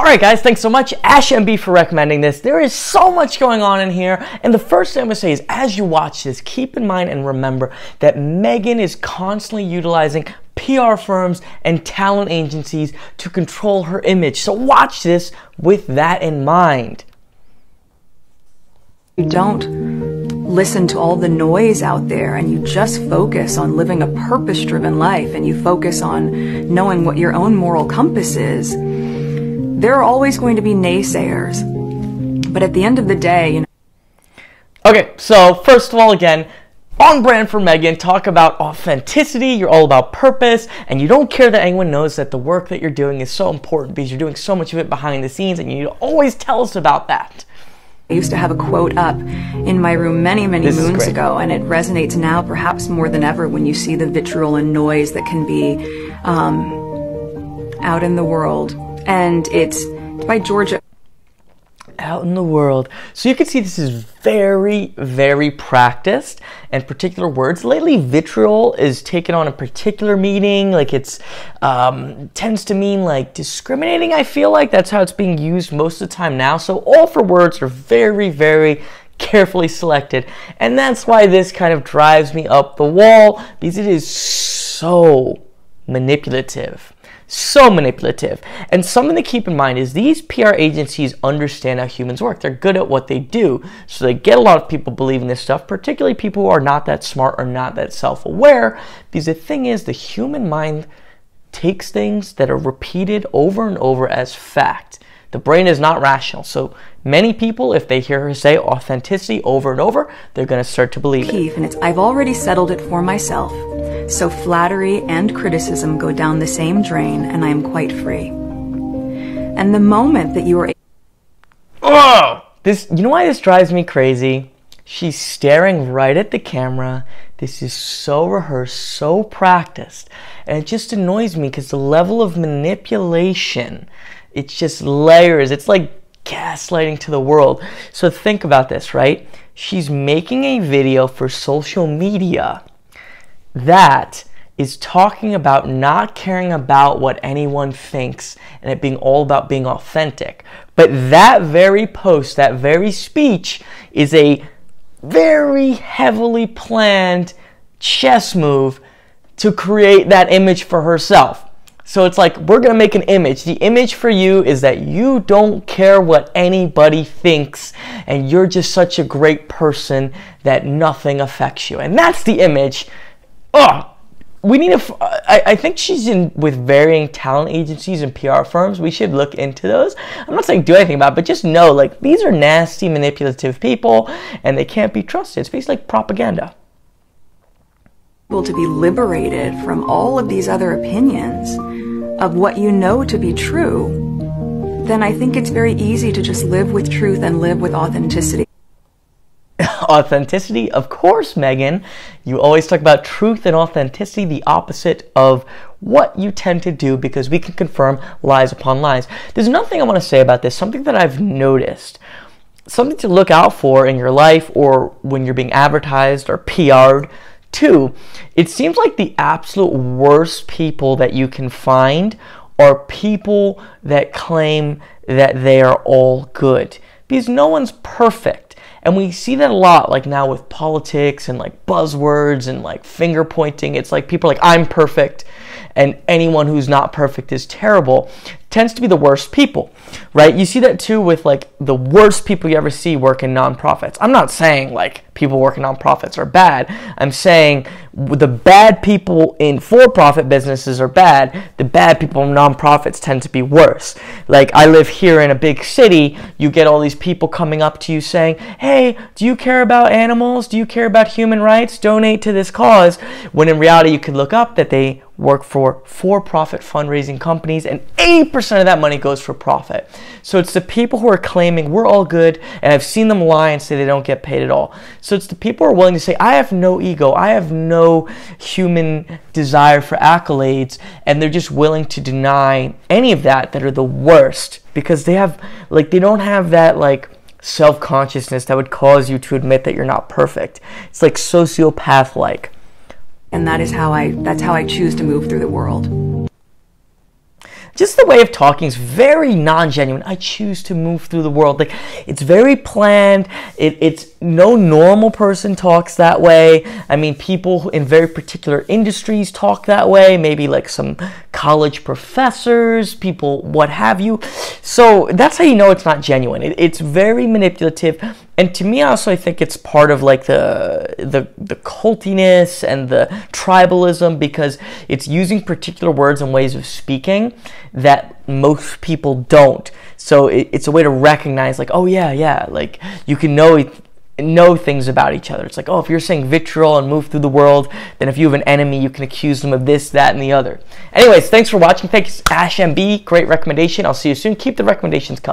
All right, guys, thanks so much, Ash MB, for recommending this. There is so much going on in here. And the first thing I'm to say is as you watch this, keep in mind and remember that Meghan is constantly utilizing PR firms and talent agencies to control her image. So watch this with that in mind. You don't listen to all the noise out there and you just focus on living a purpose driven life and you focus on knowing what your own moral compass is there are always going to be naysayers. But at the end of the day, you know. Okay, so first of all, again, on brand for Meghan, talk about authenticity. You're all about purpose, and you don't care that anyone knows that the work that you're doing is so important because you're doing so much of it behind the scenes, and you need to always tell us about that. I used to have a quote up in my room many, many this moons ago, and it resonates now perhaps more than ever when you see the vitriol and noise that can be um, out in the world and it's by Georgia. Out in the world. So you can see this is very, very practiced and particular words. Lately, vitriol is taken on a particular meaning. Like it's um, tends to mean like discriminating. I feel like that's how it's being used most of the time now. So all for words are very, very carefully selected. And that's why this kind of drives me up the wall because it is so manipulative so manipulative. And something to keep in mind is these PR agencies understand how humans work. They're good at what they do. So they get a lot of people believing this stuff, particularly people who are not that smart or not that self aware. Because the thing is, the human mind takes things that are repeated over and over as fact. The brain is not rational. So many people, if they hear her say authenticity over and over, they're going to start to believe it. And it's, I've already settled it for myself. So flattery and criticism go down the same drain, and I am quite free. And the moment that you are. Oh! This, you know why this drives me crazy? She's staring right at the camera. This is so rehearsed, so practiced. And it just annoys me because the level of manipulation it's just layers. It's like gaslighting to the world. So think about this, right? She's making a video for social media that is talking about not caring about what anyone thinks and it being all about being authentic. But that very post, that very speech is a very heavily planned chess move to create that image for herself. So it's like, we're going to make an image. The image for you is that you don't care what anybody thinks, and you're just such a great person that nothing affects you. And that's the image. Oh, we need to. I, I think she's in with varying talent agencies and PR firms. We should look into those. I'm not saying do anything about it, but just know like these are nasty, manipulative people, and they can't be trusted. It's basically like propaganda to be liberated from all of these other opinions of what you know to be true, then I think it's very easy to just live with truth and live with authenticity. Authenticity, of course, Meghan. You always talk about truth and authenticity, the opposite of what you tend to do because we can confirm lies upon lies. There's nothing I want to say about this, something that I've noticed something to look out for in your life or when you're being advertised or PR'd Two, it seems like the absolute worst people that you can find are people that claim that they are all good because no one's perfect. And we see that a lot, like now with politics and like buzzwords and like finger pointing. It's like people are like, I'm perfect, and anyone who's not perfect is terrible tends to be the worst people, right? You see that too with like the worst people you ever see work in nonprofits. I'm not saying like people working nonprofits are bad. I'm saying the bad people in for-profit businesses are bad. The bad people in nonprofits tend to be worse. Like I live here in a big city, you get all these people coming up to you saying, "Hey, do you care about animals? Do you care about human rights? Donate to this cause." When in reality, you could look up that they work for for-profit fundraising companies and 80% of that money goes for profit. So it's the people who are claiming we're all good and I've seen them lie and say they don't get paid at all. So it's the people who are willing to say I have no ego, I have no human desire for accolades and they're just willing to deny any of that that are the worst because they have like they don't have that like self-consciousness that would cause you to admit that you're not perfect. It's like sociopath like and that is how I that's how I choose to move through the world. just the way of talking is very non-genuine. I choose to move through the world. Like it's very planned. It, it's no normal person talks that way. I mean, people in very particular industries talk that way. Maybe like some college professors, people, what have you. So that's how you know it's not genuine. It, it's very manipulative. And to me, also, I think it's part of like the the the cultiness and the tribalism because it's using particular words and ways of speaking that most people don't. So it, it's a way to recognize, like, oh yeah, yeah, like you can know know things about each other. It's like, oh, if you're saying vitriol and move through the world, then if you have an enemy, you can accuse them of this, that, and the other. Anyways, thanks for watching. Thanks, Ash MB. Great recommendation. I'll see you soon. Keep the recommendations coming.